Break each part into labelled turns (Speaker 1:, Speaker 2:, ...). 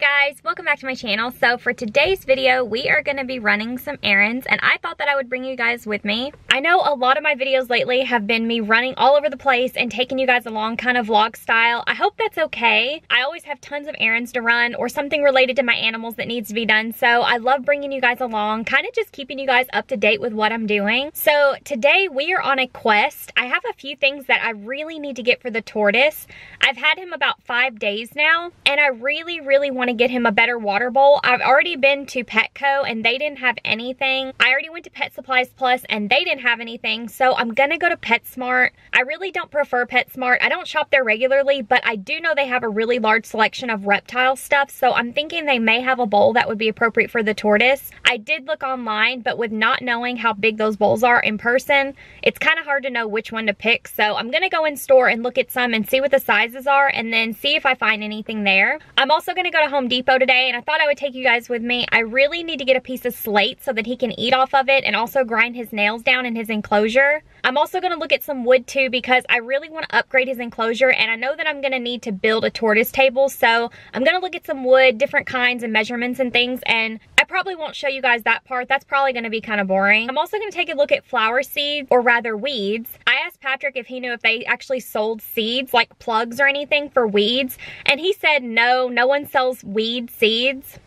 Speaker 1: guys, welcome back to my channel. So for today's video, we are gonna be running some errands and I thought that I would bring you guys with me. I know a lot of my videos lately have been me running all over the place and taking you guys along kind of vlog style. I hope that's okay. I always have tons of errands to run or something related to my animals that needs to be done. So I love bringing you guys along, kind of just keeping you guys up to date with what I'm doing. So today we are on a quest. I have a few things that I really need to get for the tortoise. I've had him about five days now and I really, really want to get him a better water bowl. I've already been to Petco and they didn't have anything. I already went to Pet Supplies Plus and they didn't have anything. So I'm gonna go to PetSmart. I really don't prefer PetSmart. I don't shop there regularly, but I do know they have a really large selection of reptile stuff. So I'm thinking they may have a bowl that would be appropriate for the tortoise. I did look online, but with not knowing how big those bowls are in person, it's kind of hard to know which one to pick. So I'm gonna go in store and look at some and see what the sizes are and then see if I find anything there. I'm also gonna go to Home Depot today and I thought I would take you guys with me. I really need to get a piece of slate so that he can eat off of it and also grind his nails down in his enclosure. I'm also going to look at some wood too because I really want to upgrade his enclosure and I know that I'm going to need to build a tortoise table. So I'm going to look at some wood, different kinds and measurements and things and probably won't show you guys that part. That's probably going to be kind of boring. I'm also going to take a look at flower seeds or rather weeds. I asked Patrick if he knew if they actually sold seeds like plugs or anything for weeds and he said no, no one sells weed seeds.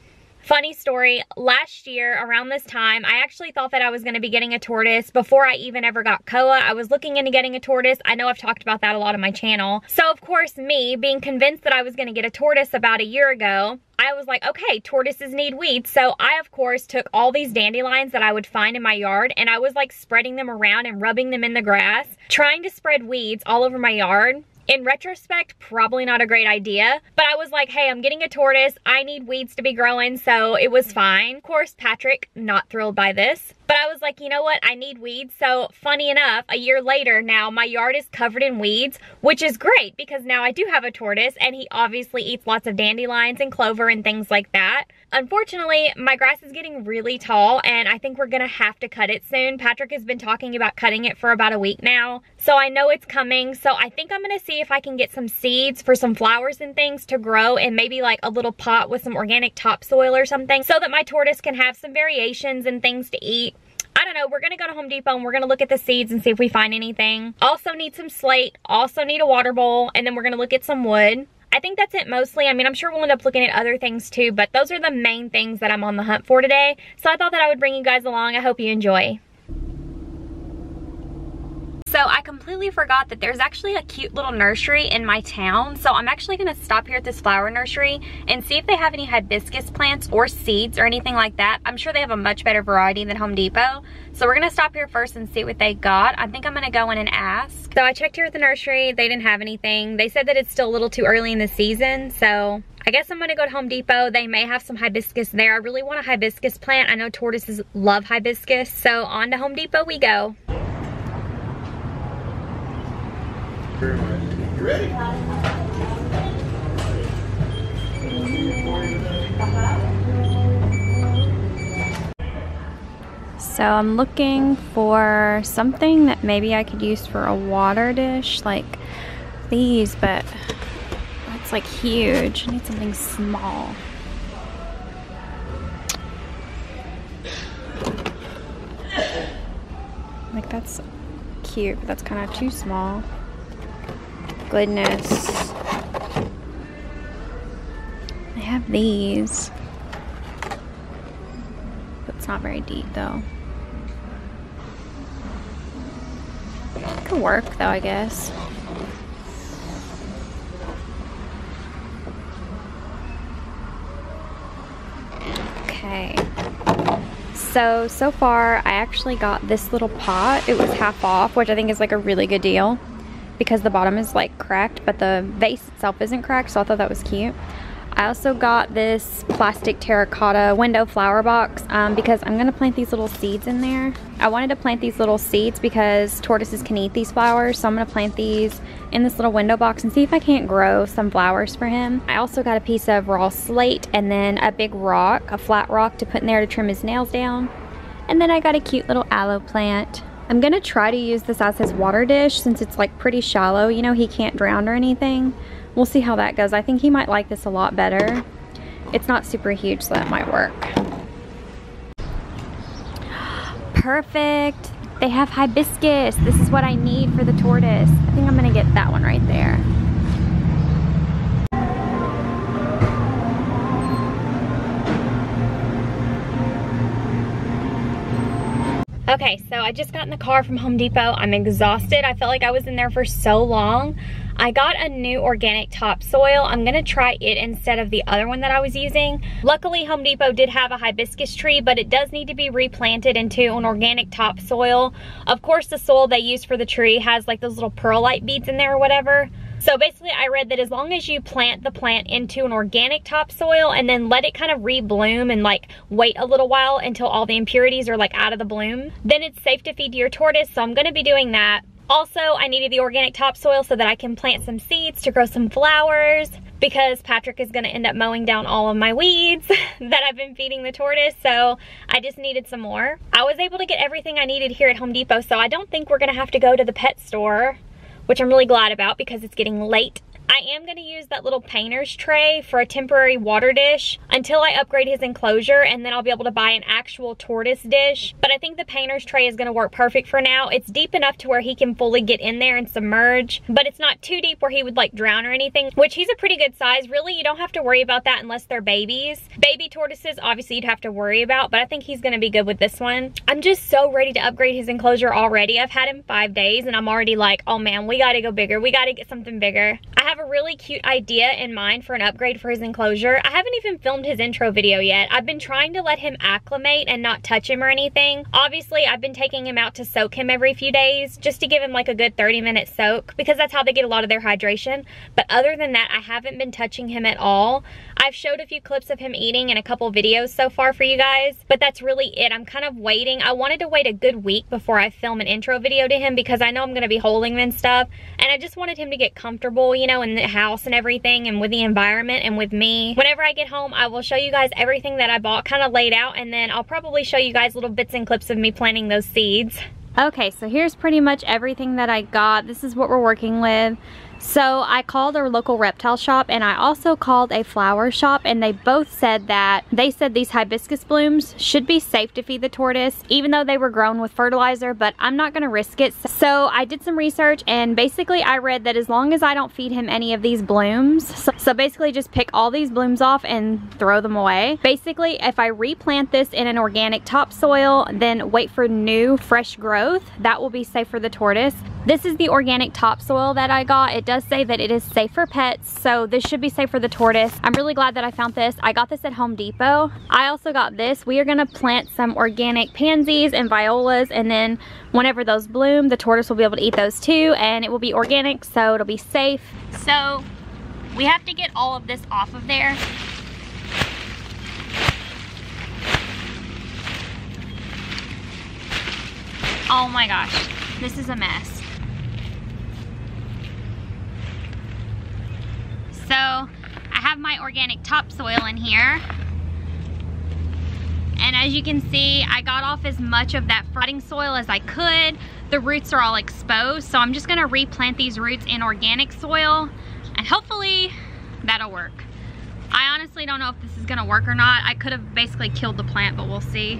Speaker 1: Funny story, last year around this time, I actually thought that I was going to be getting a tortoise before I even ever got Koa. I was looking into getting a tortoise. I know I've talked about that a lot on my channel. So of course me, being convinced that I was going to get a tortoise about a year ago, I was like, okay, tortoises need weeds. So I, of course, took all these dandelions that I would find in my yard and I was like spreading them around and rubbing them in the grass, trying to spread weeds all over my yard. In retrospect, probably not a great idea, but I was like, hey, I'm getting a tortoise. I need weeds to be growing, so it was fine. Of course, Patrick, not thrilled by this. But I was like, you know what? I need weeds. So funny enough, a year later now, my yard is covered in weeds, which is great because now I do have a tortoise and he obviously eats lots of dandelions and clover and things like that. Unfortunately, my grass is getting really tall and I think we're gonna have to cut it soon. Patrick has been talking about cutting it for about a week now. So I know it's coming. So I think I'm gonna see if I can get some seeds for some flowers and things to grow and maybe like a little pot with some organic topsoil or something so that my tortoise can have some variations and things to eat. I don't know, we're gonna go to Home Depot and we're gonna look at the seeds and see if we find anything. Also need some slate, also need a water bowl, and then we're gonna look at some wood. I think that's it mostly. I mean, I'm sure we'll end up looking at other things too, but those are the main things that I'm on the hunt for today. So I thought that I would bring you guys along. I hope you enjoy. So I completely forgot that there's actually a cute little nursery in my town. So I'm actually gonna stop here at this flower nursery and see if they have any hibiscus plants or seeds or anything like that. I'm sure they have a much better variety than Home Depot. So we're gonna stop here first and see what they got. I think I'm gonna go in and ask. So I checked here at the nursery, they didn't have anything. They said that it's still a little too early in the season, so I guess I'm gonna go to Home Depot. They may have some hibiscus there. I really want a hibiscus plant. I know tortoises love hibiscus, so on to Home Depot we go.
Speaker 2: very much. You ready?
Speaker 1: So I'm looking for something that maybe I could use for a water dish, like these, but it's like huge. I need something small. Like that's cute, but that's kind of too small goodness. I have these. It's not very deep though. It could work though, I guess. Okay. So, so far I actually got this little pot. It was half off, which I think is like a really good deal because the bottom is like cracked, but the vase itself isn't cracked, so I thought that was cute. I also got this plastic terracotta window flower box um, because I'm going to plant these little seeds in there. I wanted to plant these little seeds because tortoises can eat these flowers, so I'm to plant these in this little window box and see if I can't grow some flowers for him. I also got a piece of raw slate and then a big rock, a flat rock to put in there to trim his nails down. And then I got a cute little aloe plant. I'm gonna try to use this as his water dish since it's like pretty shallow. You know, he can't drown or anything. We'll see how that goes. I think he might like this a lot better. it's not super huge, so that might work. Perfect. They have hibiscus. This is what I need for the tortoise. I think I'm gonna get that one right there. Okay, so I just got in the car from Home Depot. I'm exhausted. I felt like I was in there for so long. I got a new organic topsoil. I'm gonna try it instead of the other one that I was using. Luckily, Home Depot did have a hibiscus tree, but it does need to be replanted into an organic topsoil. Of course, the soil they use for the tree has like those little perlite beads in there or whatever. So basically I read that as long as you plant the plant into an organic topsoil and then let it kind of rebloom and like wait a little while until all the impurities are like out of the bloom, then it's safe to feed your tortoise. So I'm gonna be doing that. Also, I needed the organic topsoil so that I can plant some seeds to grow some flowers because Patrick is gonna end up mowing down all of my weeds that I've been feeding the tortoise, so I just needed some more. I was able to get everything I needed here at Home Depot, so I don't think we're gonna have to go to the pet store, which I'm really glad about because it's getting late I am going to use that little painter's tray for a temporary water dish until I upgrade his enclosure and then I'll be able to buy an actual tortoise dish. But I think the painter's tray is going to work perfect for now. It's deep enough to where he can fully get in there and submerge, but it's not too deep where he would like drown or anything, which he's a pretty good size. Really, you don't have to worry about that unless they're babies. Baby tortoises, obviously you'd have to worry about, but I think he's going to be good with this one. I'm just so ready to upgrade his enclosure already. I've had him five days and I'm already like, oh man, we got to go bigger. We got to get something bigger. I have a really cute idea in mind for an upgrade for his enclosure. I haven't even filmed his intro video yet. I've been trying to let him acclimate and not touch him or anything. Obviously, I've been taking him out to soak him every few days just to give him like a good 30 minute soak because that's how they get a lot of their hydration. But other than that, I haven't been touching him at all. I've showed a few clips of him eating in a couple videos so far for you guys, but that's really it. I'm kind of waiting. I wanted to wait a good week before I film an intro video to him because I know I'm going to be holding him and stuff. And I just wanted him to get comfortable, you know, in the house and everything and with the environment and with me. Whenever I get home, I will show you guys everything that I bought kind of laid out and then I'll probably show you guys little bits and clips of me planting those seeds. Okay, so here's pretty much everything that I got. This is what we're working with. So I called our local reptile shop and I also called a flower shop and they both said that they said these hibiscus blooms should be safe to feed the tortoise even though they were grown with fertilizer but I'm not going to risk it. So I did some research and basically I read that as long as I don't feed him any of these blooms, so, so basically just pick all these blooms off and throw them away. Basically if I replant this in an organic topsoil then wait for new fresh growth, that will be safe for the tortoise. This is the organic topsoil that I got. It does say that it is safe for pets, so this should be safe for the tortoise. I'm really glad that I found this. I got this at Home Depot. I also got this. We are gonna plant some organic pansies and violas, and then whenever those bloom, the tortoise will be able to eat those too, and it will be organic, so it'll be safe. So we have to get all of this off of there. Oh my gosh, this is a mess. So I have my organic topsoil in here. And as you can see, I got off as much of that flooding soil as I could. The roots are all exposed, so I'm just gonna replant these roots in organic soil and hopefully that'll work. I honestly don't know if this is gonna work or not. I could have basically killed the plant, but we'll see.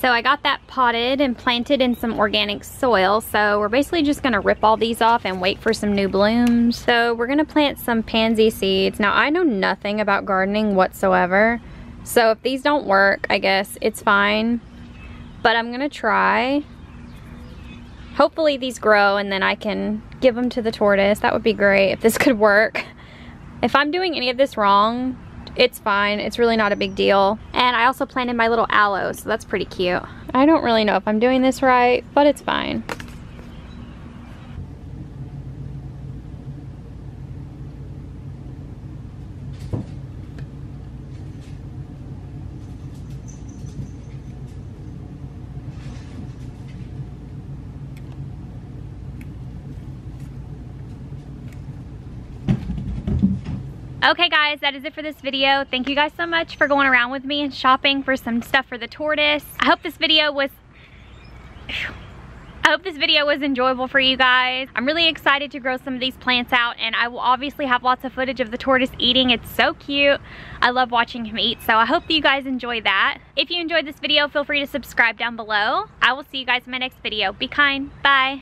Speaker 1: So I got that potted and planted in some organic soil. So we're basically just gonna rip all these off and wait for some new blooms. So we're gonna plant some pansy seeds. Now I know nothing about gardening whatsoever. So if these don't work, I guess it's fine. But I'm gonna try. Hopefully these grow and then I can give them to the tortoise. That would be great if this could work. If I'm doing any of this wrong, it's fine. It's really not a big deal. And I also planted my little aloe, so that's pretty cute. I don't really know if I'm doing this right, but it's fine. Okay guys, that is it for this video. Thank you guys so much for going around with me and shopping for some stuff for the tortoise. I hope this video was... I hope this video was enjoyable for you guys. I'm really excited to grow some of these plants out and I will obviously have lots of footage of the tortoise eating. It's so cute. I love watching him eat, so I hope that you guys enjoy that. If you enjoyed this video, feel free to subscribe down below. I will see you guys in my next video. Be kind. Bye.